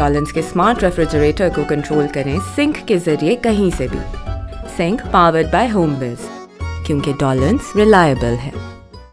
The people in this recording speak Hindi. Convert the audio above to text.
डॉलन्स के स्मार्ट रेफ्रिजरेटर को कंट्रोल करें सिंक के ज़रिए कहीं से भी। सिंक पावर्ड बाय होमबिज क्योंकि डॉलन्स रिलायबल है।